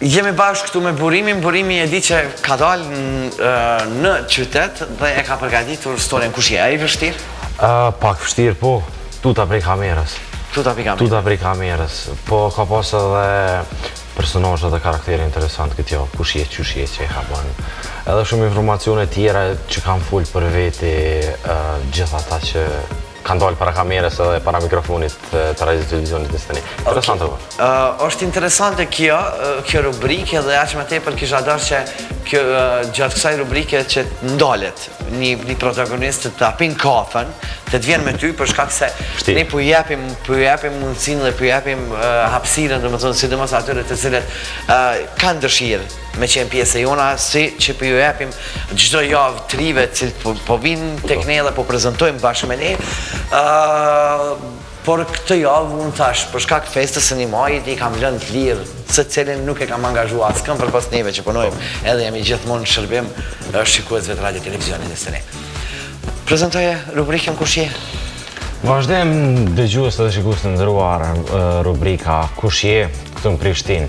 Jemi bashkë këtu me Burimin, Burimi e di që ka dalë në qytet dhe e ka përgatitur storjen Kush je, a ish vështirë? Pak vështirë, po, tuta prej kamerës. Tuta prej kamerës? Tuta prej kamerës, po ka pas edhe personazhe dhe karaktere interesante kjo, Kush je, Kush je, që e ka bënë. Edhe shumë informacione tjera që kam fol për veti gjithë ata që... Kanë dalë para kamerës edhe para mikrofonit të radio televizionit 21. Interesant të bërë. Osht interesante kjo, kjo rubrikë dhe aq më tepër kisha dashtë që kjo gjatë kësaj rubrike që të ndalet një protagonist të ta pin kafen, të të vjen me ty për shkak se ne po ju jepim, po ju jepim mundësinë dhe po ju jepim hapsirën domethënë sidomos atyre të cilët kanë dëshirë. me qenë pjesë e jona, si që po ju jepim çdo javë të rinjve të cilët po, po vijnë tek ne po. dhe po prezentojmë bashkë me ne. por këtë javë unë thashë, për shkak festës së një majit, i kam lënë të lirë, secilin nuk e kam angazhu askënd përpos neve që punojmë, po. edhe jemi gjithmonë në shërbim shikuesve të radio televizionit 21. Prezantoje rubrikën kush je? Vazhdojmë dëgjues dhe shikues të nderuar rubrika kush je këtu në Prishtinë.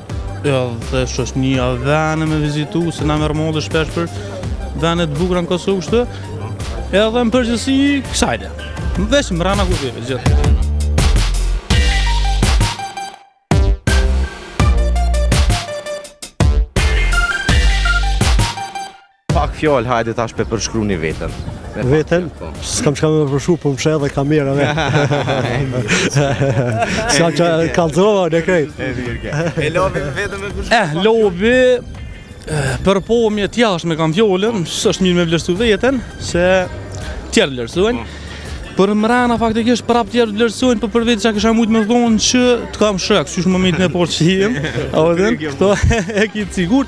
Jo, edhe është është do vene me vizitu, se na merr mode shpesh për vene të bukra në Kosovë kështu, edhe në përgjithësi kësajde. Më veç më rana kështë e gjithë. Pak fjalë, hajde tash po e përshkrun veten. Veten? Po. S'kam çka me përshkru, po po më sheh edhe kamera me. S'kam qe kallzova unë krejt. E virke. E drobi me veten me përshkru? Eh, drobi, eh, për po më jetë jashtë me kam fjalën, s'është mirë me vlerësu veten, se tjerët vlerësojnë. Po. Për më rana faktikisht prap tjerët vlerësojnë po për vete çka kisha mujtë me thanë që të kam shëk, që shë më mitë me porë që himë, a o dhe, këto e kitë sigur.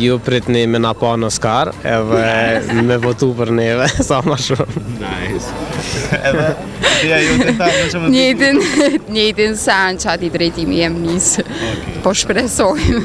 Ju pritni me na pa në Oscar edhe me votu për neve sa më shumë. Nice. Edhe t'ja u japim sa më shumë. Njëjtë, njëjtë se në qat drejtim jem nis. Okay. Po shpresojmë.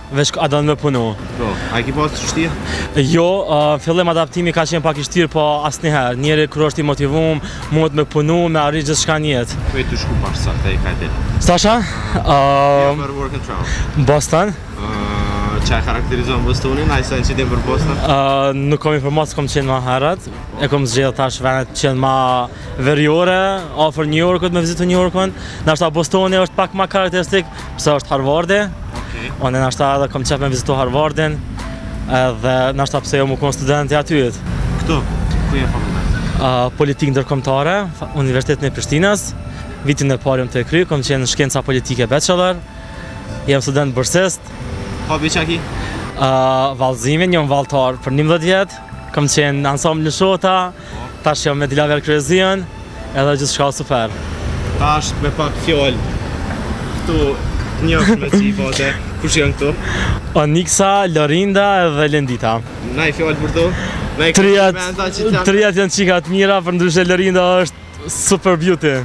Veç a don me punu. Po, a e ki pas të vshtirë? Jo, uh, fillim adaptimi ka qenë pak i vshtirë, po asnjëherë. Njeri kur është i motivum, mund me punu, me arri gjithçka n'jetë. Ku e ke me shku pas sa të i ka ditë? Sasha? Uh, për work and travel. Boston? Uh, çka e karakterizon Bostonin, a di send ti për Boston? Uh, nuk kom informat s'kom qenë ma herët. E kom zgjedhë tash venet që janë ma veriore, afër New Yorkut me vizitu New Yorkun. Nashta Bostoni është pak ma karakteristik, pse është Harvardi. Okej. Okay. Unë nashta edhe kam qejf me vizitu Harvardin, edhe nashta pse jo me konë student aty. Këtu, ku je n'fakultet? Uh, politikë ndërkombtare, n'Universitetin e Prishtinës, vitin e parë jam tu e kry, kam qenë në shkenca politike bachelor, jam student bursist. Hobi që e ki? Uh, vallzimin, jam valltar për 11 vjet, kam qenë në ansamblin Shota, Tash jam me Dilaver Kryeziun edhe gjithçka super. Tash me pak fjalë, këtu njish me si i vate, kush janë këtu? Oniksa, Lorinda edhe Lendita. Naj fjalë për to? Trijat janë çika të mira, përndryshe Lorinda është super beauty.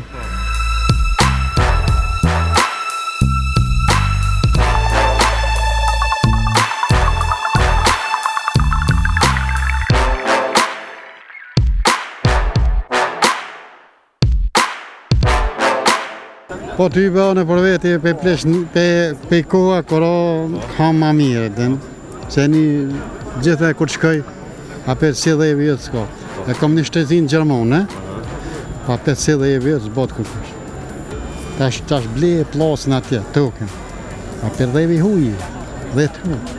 Po tu ba për veti e pe plesh pe, pe koha kur ka ma mirë se n'Kenxhi gjithë e kur shkoj qe pesëdhetë vjet s'ko e kom nënshtetsinë gjermane po pesëdhetë vjet s'bot kërkush tash tash ble e plac n' atje token Ape dheu i huj, dhe t'huj,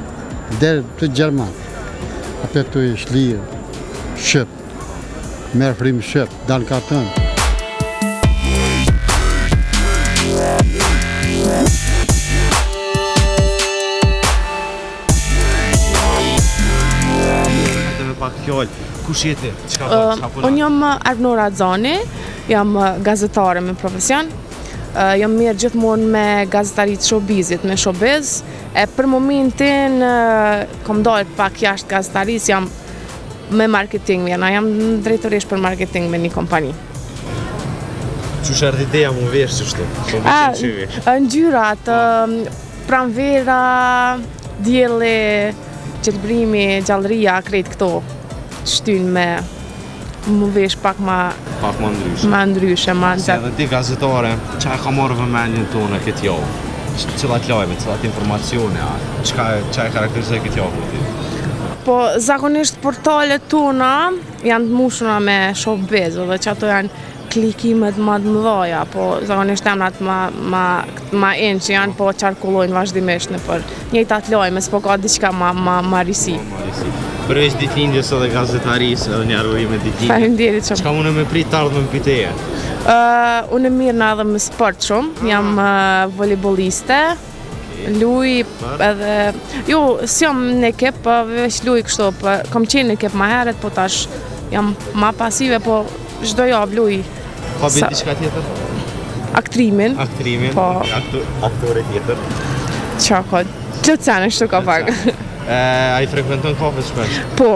dhe t'gjerman, ape tu u çliru, shqip, merr frymë shqip, dan katun. fjalë, kush je ti? Çka bën? Çka punon? Unë jam Arbnora Zani, jam gazetare me profesion. Jam marrë gjithmonë me gazetari t'showbizit, me showbiz. E për momentin kam dalë pak jashtë gazetarisë, jam me marketing, jam, jam drejtoreshë për marketing në një kompani. Qysh ardh ideja m'u veshë qështu? Po më qenë qyvi? Ngjyrat, pranvera, dielli... Gjelbërimi, gjallëria, krejt këto shtyn me m'u vesh pak ma... Pak ma ndryshe. Ma ndryshe, ma ndryshe. Si edhe ti gazetare, çka e ka marrë vëmendjen tane këtë javë? Cilat lajme, cilat informacione, çka, çka e karakterizoi këtë javë për ti? Po, zakonisht portalet tona janë të mushuna me showbiz, dhe që ato janë Klikimet ma të mëdhaja, po zakonisht emrat ma, ma, ma in që janë, po qarkullojnë vazhdimisht nëpër t'njëjtat lajme, s'po ka diçka ma, ma, ma risi. Po, ma risi. Përveç ditlindjes edhe gazetarisë edhe njëherë urime ditlindjen. Faleminderit. Çka munemi me prit t'ardhmen pi teje? Uh, unë mirrna edhe me sport shumë, jam uh, volejbolliste, Luj edhe... Jo, si jom në ekip, po veç luj kështu, po kom qenë në ekip ma heret, po tash jam ma pasive, po çdo javë luj. Po bën diçka tjetër? Aktrimin. Aktrimin, po... aktore tjetër. Qa, ka, të të senë, shtu ka pak. A i frekuenton kafet shpesh? Po.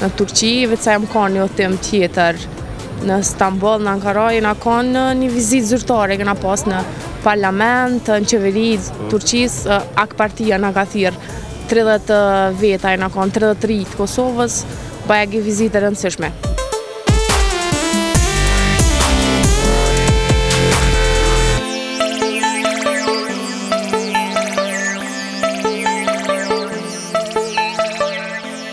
Në Turqi, veç sa jam kan një udhtim tjetër në Stamboll, në Ankara, jena kanë një vizitë zyrtare, kena pas në parlament, në qeveri, mm. Turqisë, AK Partia na ka thirrë 30 veta, jena kanë 30 të ri të Kosovës, bajagi vizitë e rëndësishme.